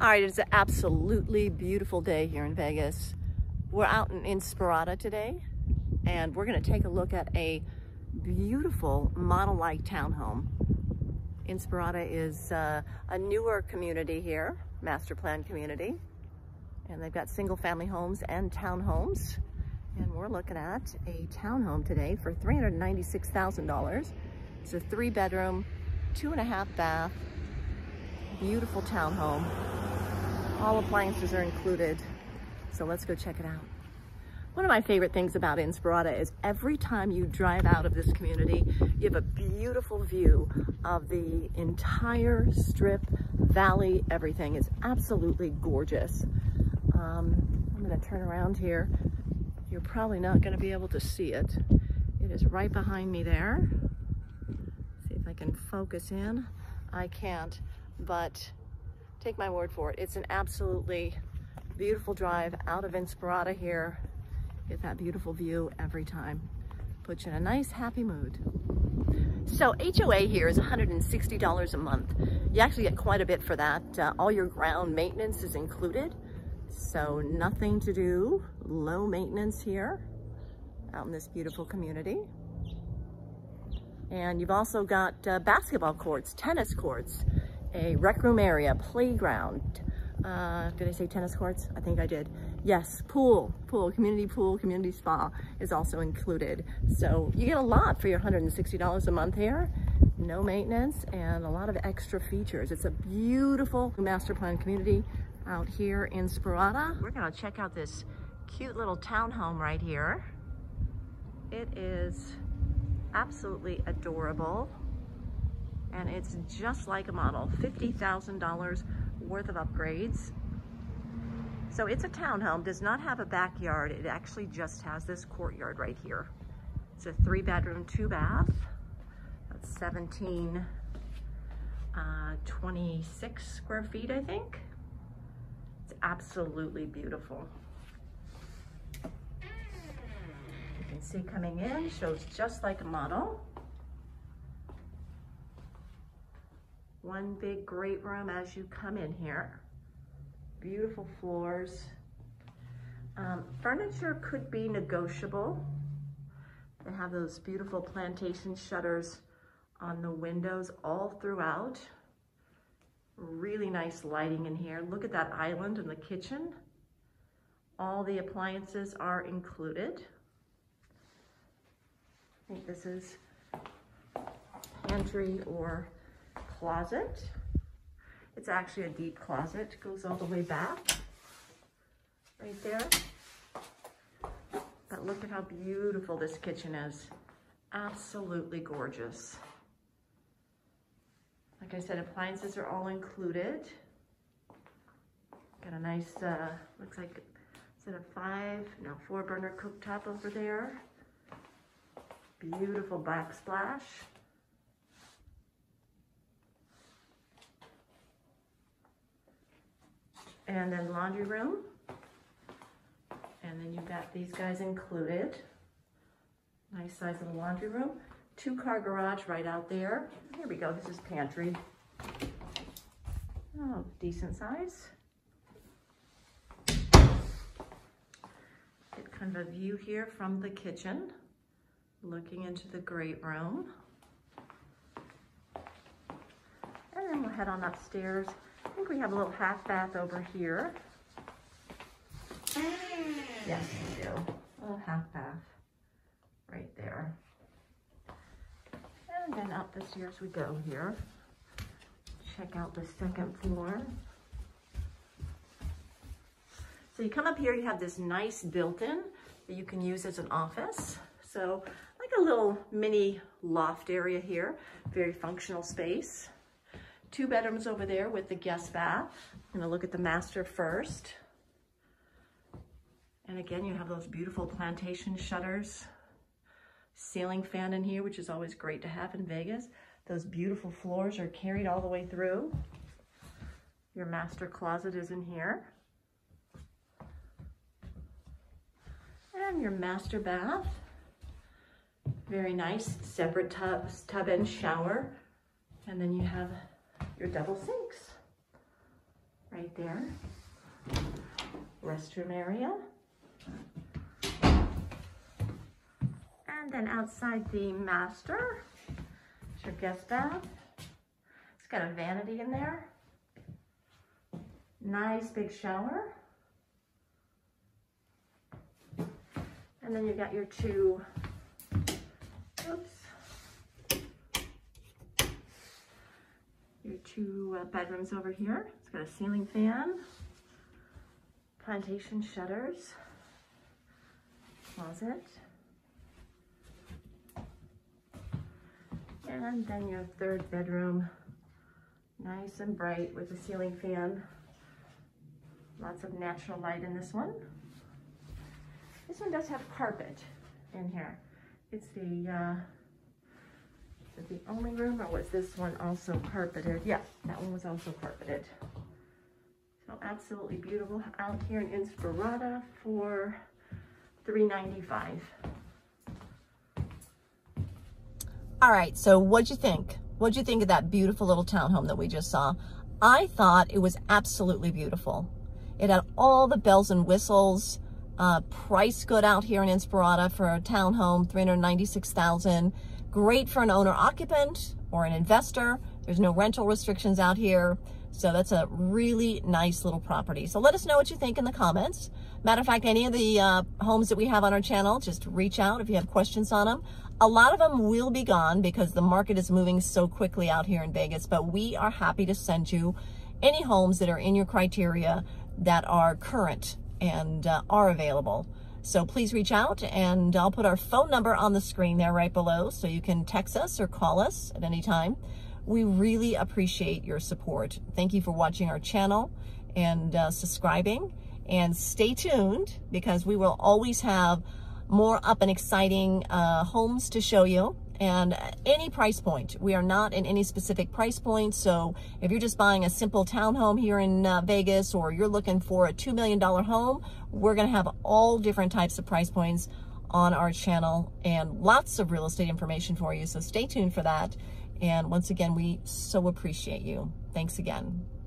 All right, it's an absolutely beautiful day here in Vegas. We're out in Inspirada today, and we're gonna take a look at a beautiful model-like townhome. Inspirada is uh, a newer community here, master plan community, and they've got single family homes and townhomes. And we're looking at a townhome today for $396,000. It's a three bedroom, two and a half bath, beautiful townhome. All appliances are included. So let's go check it out. One of my favorite things about Inspirada is every time you drive out of this community, you have a beautiful view of the entire strip, valley, everything. is absolutely gorgeous. Um, I'm gonna turn around here. You're probably not gonna be able to see it. It is right behind me there. See if I can focus in. I can't, but take my word for it. It's an absolutely beautiful drive out of Inspirada here. Get that beautiful view every time. Put you in a nice, happy mood. So HOA here is $160 a month. You actually get quite a bit for that. Uh, all your ground maintenance is included. So nothing to do, low maintenance here out in this beautiful community. And you've also got uh, basketball courts, tennis courts, a rec room area, playground. Uh, did I say tennis courts? I think I did. Yes, pool, pool, community pool, community spa is also included. So you get a lot for your $160 a month here. No maintenance and a lot of extra features. It's a beautiful master plan community out here in Inspirada. We're gonna check out this cute little townhome right here. It is absolutely adorable and it's just like a model, $50,000 worth of upgrades. So it's a townhome, does not have a backyard. It actually just has this courtyard right here. It's a three bedroom, two bath. That's 17, uh, 26 square feet, I think. It's absolutely beautiful. You can see coming in, shows just like a model. One big great room as you come in here. Beautiful floors. Um, furniture could be negotiable. They have those beautiful plantation shutters on the windows all throughout. Really nice lighting in here. Look at that island in the kitchen. All the appliances are included. I think this is pantry or closet. It's actually a deep closet, goes all the way back, right there. But look at how beautiful this kitchen is. Absolutely gorgeous. Like I said, appliances are all included. Got a nice, uh, looks like, is it a five, no, four burner cooktop over there. Beautiful backsplash. And then laundry room. And then you've got these guys included. Nice size of laundry room. Two car garage right out there. Here we go, this is pantry. Oh, decent size. Get kind of a view here from the kitchen, looking into the great room. And then we'll head on upstairs think we have a little half bath over here. Yes, we do. A little half bath right there. And then up the stairs we go here. Check out the second floor. So you come up here, you have this nice built-in that you can use as an office. So like a little mini loft area here, very functional space. Two bedrooms over there with the guest bath. I'm gonna look at the master first. And again, you have those beautiful plantation shutters. Ceiling fan in here, which is always great to have in Vegas. Those beautiful floors are carried all the way through. Your master closet is in here. And your master bath. Very nice, separate tub, tub and shower. And then you have your double sinks right there. Restroom area. And then outside the master, it's your guest bath. It's got a vanity in there. Nice big shower. And then you've got your two, oops, your two uh, bedrooms over here. It's got a ceiling fan, plantation shutters, closet, and then your third bedroom, nice and bright with a ceiling fan. Lots of natural light in this one. This one does have carpet in here. It's the, uh, is the only room or was this one also carpeted? Yeah, that one was also carpeted. So absolutely beautiful out here in Inspirada for 395 All right, so what'd you think? What'd you think of that beautiful little townhome that we just saw? I thought it was absolutely beautiful. It had all the bells and whistles, uh, price good out here in Inspirada for a townhome, 396000 Great for an owner occupant or an investor. There's no rental restrictions out here. So that's a really nice little property. So let us know what you think in the comments. Matter of fact, any of the uh, homes that we have on our channel, just reach out if you have questions on them. A lot of them will be gone because the market is moving so quickly out here in Vegas, but we are happy to send you any homes that are in your criteria that are current and uh, are available. So please reach out and I'll put our phone number on the screen there right below so you can text us or call us at any time. We really appreciate your support. Thank you for watching our channel and uh, subscribing and stay tuned because we will always have more up and exciting uh, homes to show you and any price point. We are not in any specific price point. So if you're just buying a simple townhome here in uh, Vegas or you're looking for a $2 million home, we're going to have all different types of price points on our channel and lots of real estate information for you. So stay tuned for that. And once again, we so appreciate you. Thanks again.